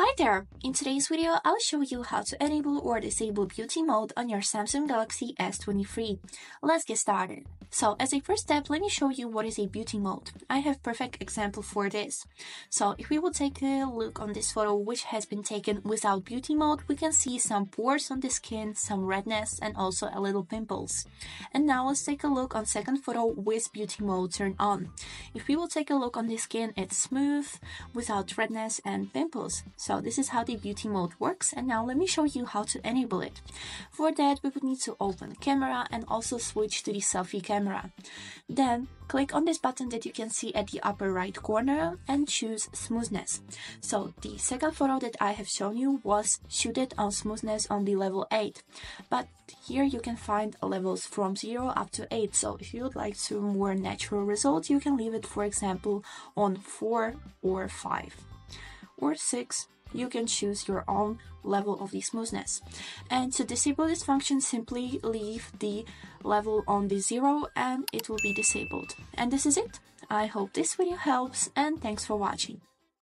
Hi there! In today's video, I'll show you how to enable or disable beauty mode on your Samsung Galaxy S23. Let's get started. So as a first step, let me show you what is a beauty mode. I have perfect example for this. So if we will take a look on this photo which has been taken without beauty mode, we can see some pores on the skin, some redness and also a little pimples. And now let's take a look on second photo with beauty mode turned on. If we will take a look on the skin, it's smooth, without redness and pimples. So this is how the beauty mode works and now let me show you how to enable it. For that we would need to open the camera and also switch to the selfie camera. Then click on this button that you can see at the upper right corner and choose smoothness. So the second photo that I have shown you was shooted on smoothness on the level 8. But here you can find levels from 0 up to 8. So if you would like to more natural results, you can leave it for example on 4 or 5 or 6 you can choose your own level of the smoothness. And to disable this function, simply leave the level on the zero and it will be disabled. And this is it. I hope this video helps and thanks for watching.